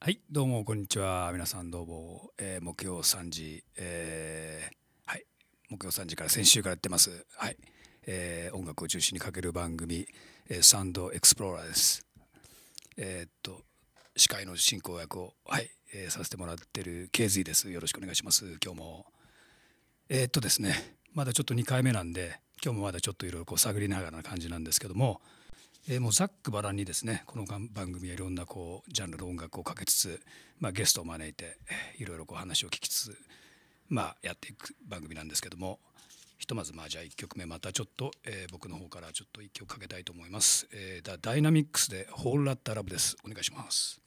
はい、どうもこんにちは。皆さんどうも、えー木曜3時、えーはい、木曜3時から先週からやってます。はい、えー音楽を中心にかける番組、えーサウンドエクスプローラーです。えーっと司会の進行役をはい、えーさせてもらってる KZ です。よろしくお願いします。今日もえーっとですね、まだちょっと2回目なんで、今日もまだちょっといろいろこう探りながらな感じなんですけども。えーもうざっくばらんにですねこの番組はいろんなこうジャンルの音楽をかけつつ、まあ、ゲストを招いていろいろこう話を聞きつつ、まあ、やっていく番組なんですけどもひとまずまあじゃあ1曲目またちょっと、えー僕の方からちょっと1曲かけたいと思います。えー、ダダイナミックスで「ホールラッタラブ」です。お願いします。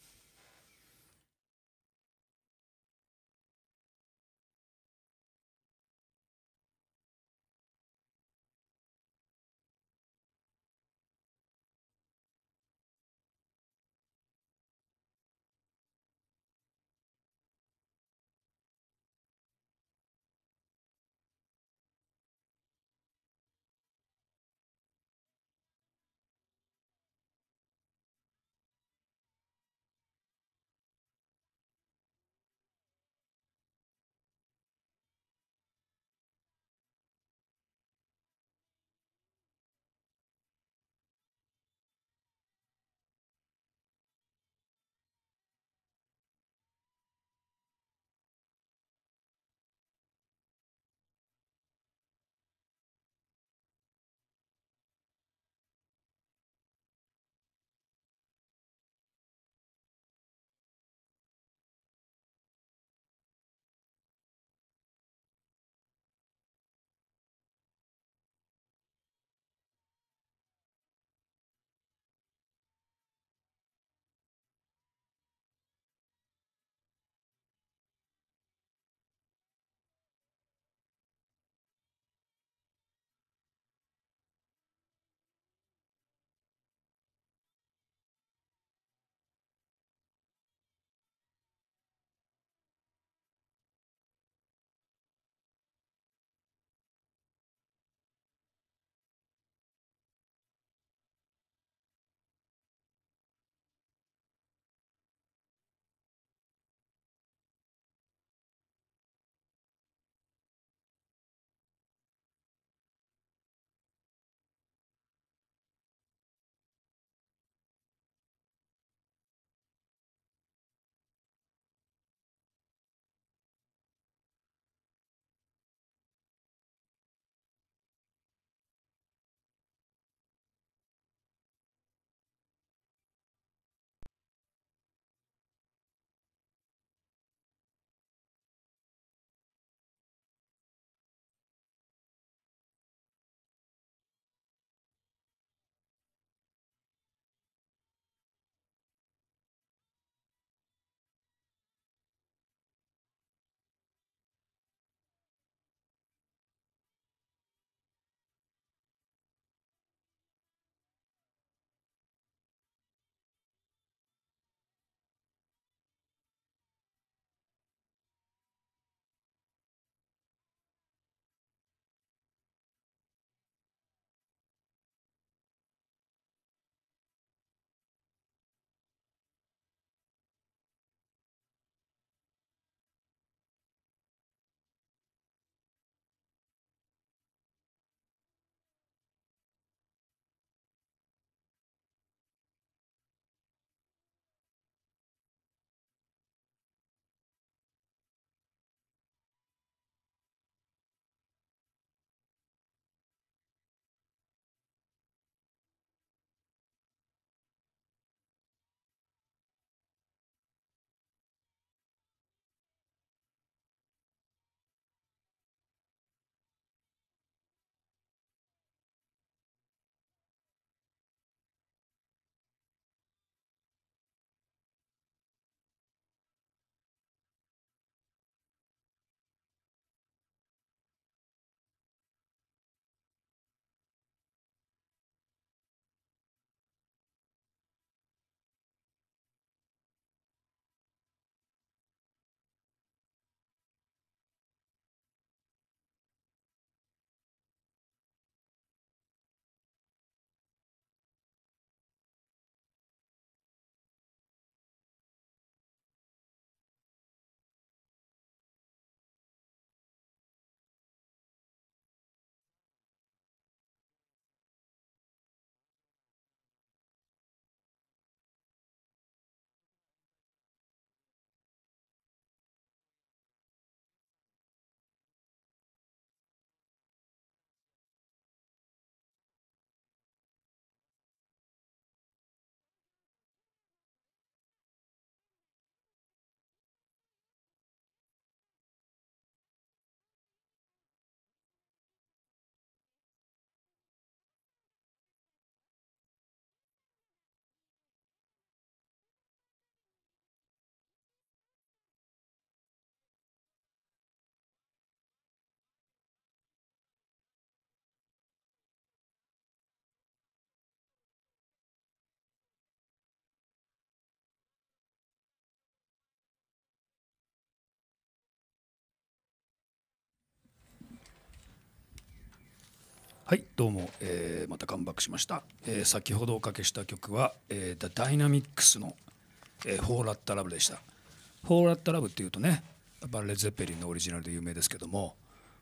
はいどうも、えー、またカムバックしました、えー、先ほどおかけした曲は、えー、The Dynamics の、えー、フォーラッタラブでした。フォーラッタラブっていうとねやっぱレッゼッペリンのオリジナルで有名ですけども、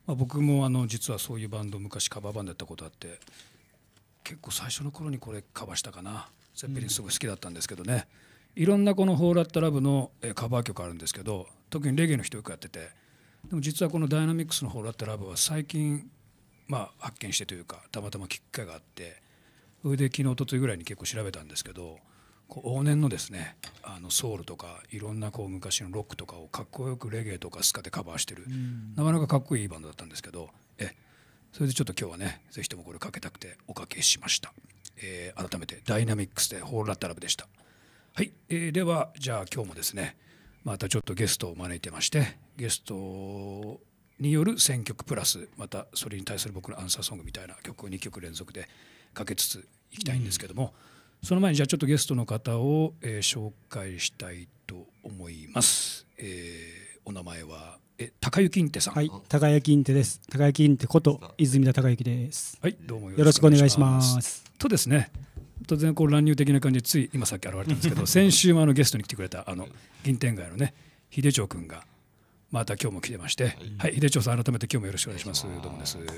まあ、僕もあの実はそういうバンド昔カバーバンドやったことあって結構最初の頃にこれカバーしたかな。ゼッペリンすごい好きだったんですけどね、いろんなこの「フォーラッタラブのえカバー曲あるんですけど特にレゲエの人よくやっててでも実はこのダイナミックスの「フォーラッタラブは最近まあ、発見してというかたまたまきっかけがあってそれで昨日おとといぐらいに結構調べたんですけどこう往年のですねあのソウルとかいろんなこう昔のロックとかをかっこよくレゲエとかスカでカバーしてる、なかなかかっこいいバンドだったんですけどえそれでちょっと今日はねぜひともこれかけたくておかけしました、えー、改めてダイナミックスでホールラッタラブでした。はい、えー、ではじゃあ今日もですねまたちょっとゲストを招いてましてゲストによる選曲プラスまたそれに対する僕のアンサーソングみたいな曲を2曲連続でかけつついきたいんですけども、うん、その前にじゃあちょっとゲストの方を、えー、紹介したいと思います。えー、お名前はえ高雪んてさん。はい、高雪んてです。高雪んてこと泉田高雪です。はい、どうもよろしくお願いします。とですね、突然こう乱入的な感じでつい今さっき現れたんですけど、先週もあのゲストに来てくれたあの銀天街のね秀長君が。また今日も来てまして、はい、はい、秀長さん改めて今日もよろしくお願いします。どうもです。はい。今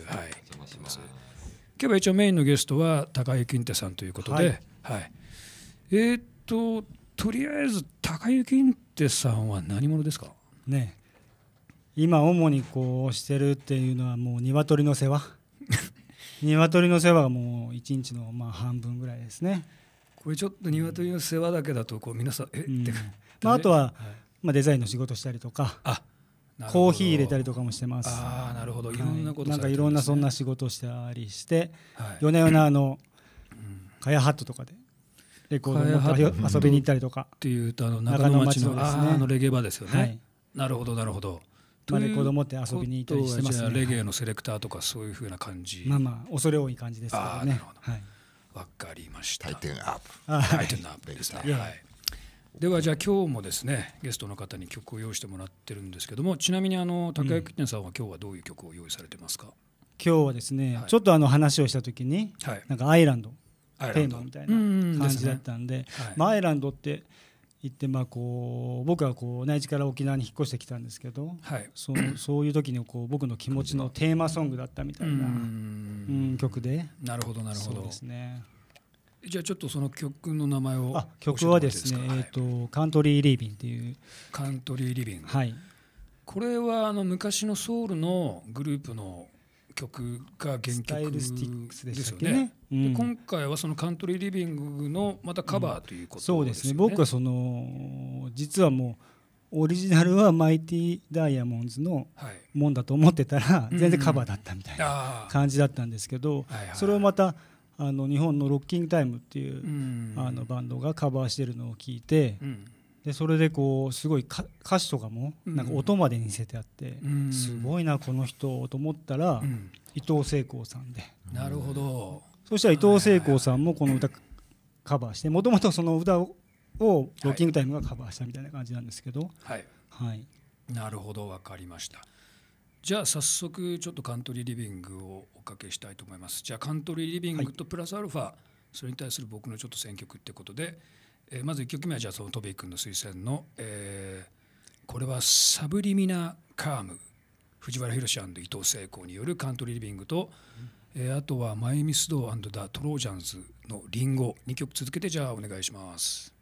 日は一応メインのゲストは高井金太さんということで、はい。はい、えー、っととりあえず高井金太さんは何者ですか？ね。今主にこうしてるっていうのはもう鶏の世話。鶏の世話がもう一日のまあ半分ぐらいですね。これちょっと鶏の世話だけだとこう皆さんえ、うん、って、まああとは、はい、まあデザインの仕事したりとか。あコーヒー入れたりとかもしてます。ああなるほど。い。ろんなこと、ね、なんかいろんなそんな仕事をしたりして、はい、夜な夜なあの、かやハットとかでレコード遊びに行ったりとか。っていうとあの中野町のですね。あのレゲエバーですよね、はい、なるほどなるほど。まあ、レコード持って遊びに行ったりしてます、ね、レゲエのセレクターとかそういうふうな感じ。まあまあ恐れ多い感じですけどね。わ、はい、かりました。タイテンアップタイテンアップですねはいではじゃあ今日もですねゲストの方に曲を用意してもらってるんですけどもちなみにあの高木店さんは今日はどういう曲を用意されてますか、今日はですね、はい、ちょっとあの話をした時に、はい、なんかアイランドテーマみたいな感じだったんで、ね。はい、まあ、アイランドって言ってまあこう僕はこう内地から沖縄に引っ越してきたんですけど、はい、そのそういう時にこう僕の気持ちのテーマソングだったみたいなうん。曲で。なるほどなるほど。ですねじゃあちょっとその曲の名前をあ曲はですね、はい、えっ、ー、とカントリーリビンっていう。カントリーリビングはい。これはあの昔のソウルのグループの曲が原曲ですよね。ね。うん、今回はそのカントリーリビングのまたカバーということですね、うん、そうですね。僕はその実はもうオリジナルはマイティダイヤモンズのもんだと思ってたら全然カバーだったみたいな感じだったんですけど、それをまたあの日本のロッキングタイムっていう、あのバンドがカバーしてるのを聞いて、でそれでこうすごい歌詞とかもなんか音まで似せてあって、すごいなこの人と思ったら、伊藤聖光さんで。なるほど。そしたら伊藤聖光さんもこの歌カバーしてもともとその歌をロッキングタイムがカバーしたみたいな感じなんですけど。はい、はい、なるほど分かりましたじゃあ早速ちょっとカントリーリビングをおかけしたいと思います。じゃあカントリーリビングとプラスアルファ、はい、それに対する僕のちょっと選曲ってことで、えー、まず1曲目はじゃあそのトビー君の推薦の、えー、これはサブリミナカーム藤原宏伊藤聖子によるカントリーリビングと、えー、あとはマイミスドーダ・トロージャンズのリンゴ2曲続けてじゃあお願いします。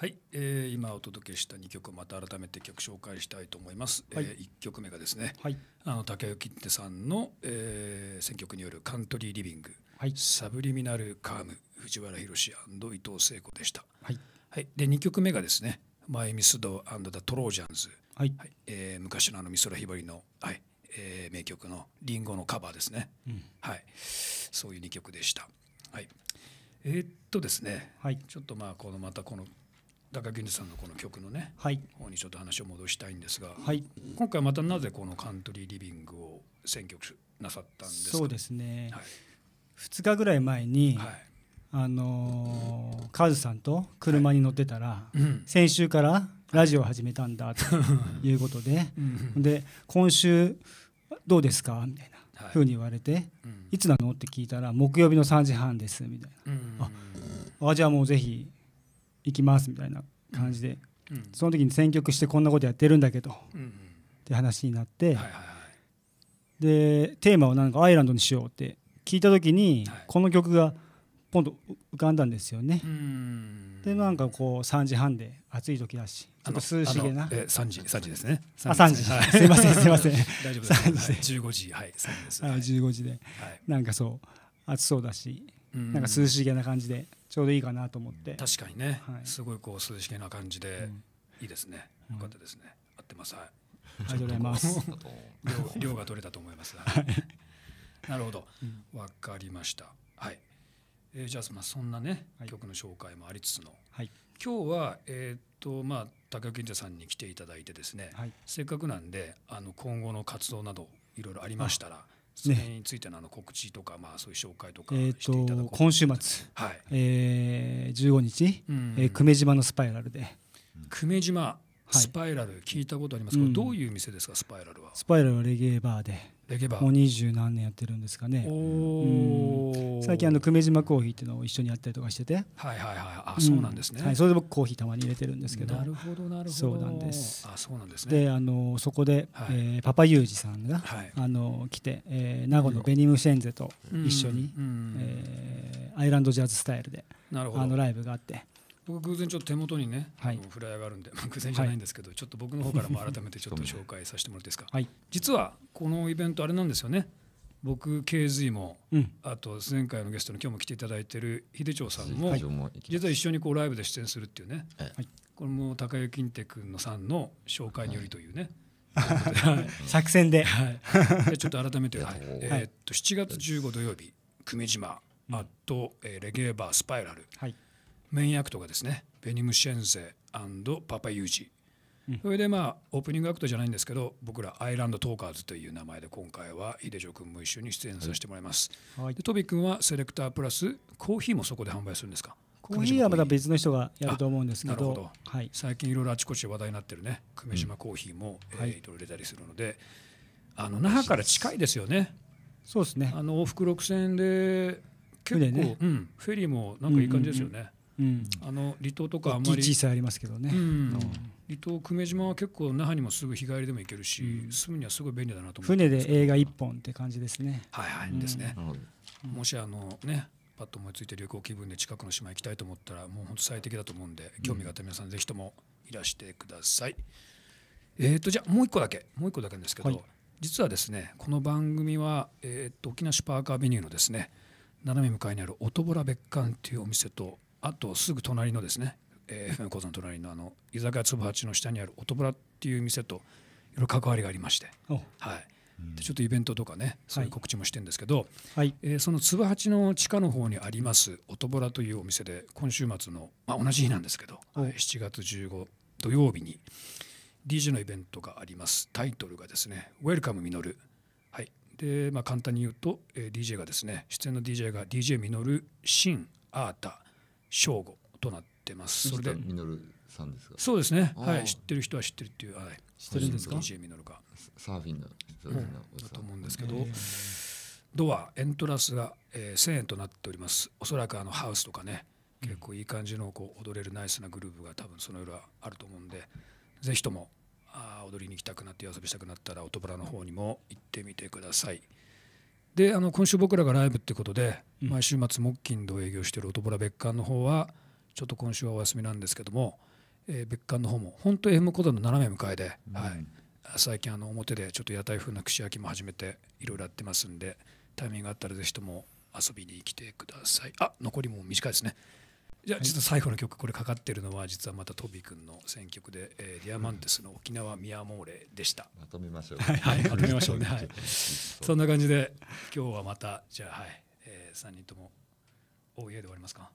はい、えー、今お届けした2曲また改めて曲紹介したいと思います、はい、えー、1曲目がですね、はい、あの竹内切手さんの、えー、選曲による「カントリーリビング」はい、サブリミナルカーム藤原宏伊藤聖子でした、はい。はい、で2曲目がですね「マイ・ミスドザ・トロージャンズ」はい。はい。えー、昔のあの美空ひばりの、はい。えー、名曲の「リンゴ」のカバーですね、うん、はい、そういう2曲でした。はい。えー、っとですね、はい、ちょっとまあこのまたこの高木さんのこの曲のね、はい、方にちょっと話を戻したいんですが、はい、今回またなぜこのカントリーリビングを選曲なさったんですか？そうですね、はい、2日ぐらい前に、はい、あのー、カズさんと車に乗ってたら、はい。うん、先週からラジオを始めたんだということで で今週どうですか？みたいなふうに言われて、うん、いつなの？って聞いたら木曜日の3時半ですみたいな、うん、ああじゃあもうぜひ行きますみたいな感じで、うん、その時に選曲してこんなことやってるんだけど、うん、って話になって、はいはいはい、でテーマをなんかアイランドにしようって聞いた時に、はい、この曲がポンと浮かんだんですよね。でなんかこう3時半で暑い時だしちょっと涼しげな。え3時3時ですね。あ3時、はい、すいませんすいません。大丈夫です。15時はい。3時です、はい、15時で、はい、なんかそう暑そうだしなんか涼しげな感じでちょうどいいかなと思って。確かにね、はい、すごいこう涼しげな感じで、いいですね。よかったですね、合ってます。はい。ありがとうございます。量が取れたと思います、はい、なるほど。わ、かりました。はい、えー、じゃあまあそんなね、曲の紹介もありつつの、はい、今日はえっ、とまあ高木健さんに来ていただいてですね、はい、せっかくなんであの今後の活動などいろいろありましたらそれについてのあの告知とか、まあ、そういう紹介とかえと今週末、はい。えー、15日、うん。えー、久米島のスパイラルで。久米島スパイラル聞いたことありますけど、どういう店ですかスパイラルは？スパイラルはレゲエバーでレゲバーもう二十何年やってるんですかね、うん、最近あの久米島コーヒーっていうのを一緒にやったりとかしてて。はいはいはい。あ、そうなんですね、はい、それで僕コーヒーたまに入れてるんですけど。なるほどなるほど。そうなんです。あそうなんですね。であのそこで、はい、えー、パパユージさんが、はい、あの来て、えー、名護のベニムシェンゼと一緒に、うん、えー、アイランドジャズスタイルであのライブがあって僕偶然ちょっと手元にね、はい、フライヤーがあるんで、まあ、偶然じゃないんですけど、はい、ちょっと僕の方からも改めてちょっと 紹介させてもらっていいです。か、はい、実はこのイベントあれなんですよね。僕 KZ も、うん、あと前回のゲストの今日も来ていただいてる秀長さんも、実は一緒にこうライブで出演するっていうね、これも高幸金テ君のさんの紹介によりというね、作戦で、はい、ちょっと改めて、はい、えー、っと7月15土曜日久米島あと、えー、レゲエバースパイラル、はいメインアクトがですね。ベニム・シェンゼパパ・ユージ、うん、それでまあオープニングアクトじゃないんですけど僕らアイランドトーカーズという名前で今回は秀城君も一緒に出演させてもらいます、はい、でトビ君はセレクタープラスコーヒーもそこで販売するんですか？コーヒーはまた別の人がやると思うんですけど。ど、はい、最近いろいろあちこちで話題になってるね。久米島コーヒーも、うん、えー、いろいろ入れたりするので。あの那覇から近いですよね。そうですね。あの往復6000円で結構、ね。うん、フェリーもなんかいい感じですよね、うんうんうんうん、あの離島とかあんまり。小さいありますけどね、うん、離島久米島は結構那覇にもすぐ日帰りでも行けるし、うん、住むにはすごい便利だなと思って船で映画一本って感じですね。はいはい、ですね、もしあのねパッと思いついて旅行気分で近くの島行きたいと思ったらもう本当最適だと思うんで興味があった皆さんぜひともいらしてください、えーとじゃあもう一個だけ。もう一個だけなんですけど、はい、実はですねこの番組は、えー、と沖縄市パーカーベニューのですね斜め向かいにある音ボラ別館っていうお店とあとすぐ隣のですね、えー、FM 講座の隣のあの居酒屋つぶ八の下にある音ブラっていう店といろいろ関わりがありまして、はい、でちょっとイベントとかねそういう告知もしてるんですけど、はい、えー、そのつぶ八の地下の方にあります音ボラというお店で今週末の、まあ、同じ日なんですけど、はい、7月15土曜日に DJ のイベントがあります。タイトルがですね「ウェルカムミノル」はい。でまあ、簡単に言うと、えー、DJ がですね出演の DJ が DJ ミノルシン・アータ正午となってます。それでミノルさんですか。そうですね。はい、知ってる人は知ってるっていう、はい、知ってるんですか？DJ ミノルが。サーフィンの人だと思うんですけど、ドアエントランスが、えー、1000円となっております。おそらくあのハウスとかね、結構いい感じのこう踊れるナイスなグループが多分その夜はあると思うんで、ぜひともあ踊りに行きたくなって遊びしたくなったら音ブラの方にも行ってみてください。であの今週僕らがライブってことで、毎週末木金土営業している音ボラ別館の方はちょっと今週はお休みなんですけども、えー、別館の方も本当 FM コードの斜め向かいで、はい、最近あの表でちょっと屋台風な串焼きも始めていろいろやってますんでタイミングがあったらぜひとも遊びに来てください。あ残りも短いですねじゃあ実は最後の曲これかかってるのは実はまたトビー君の選曲で、えー、ディアマンテスの沖縄ミ・アモーレでした。まとめましょう。はい、まとめましょうね。はい。そんな感じで今日はまたじゃあはい、えー、3人とも大家で終わりますか？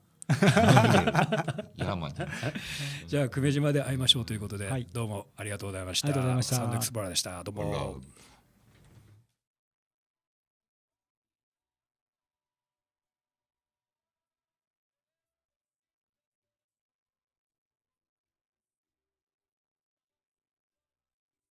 じゃあ久米島で会いましょうということで、はい、どうもありがとうございました。ありがとうございました。サンドエクスプローラーでした。どうも。